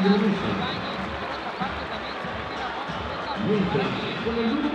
Muito bem.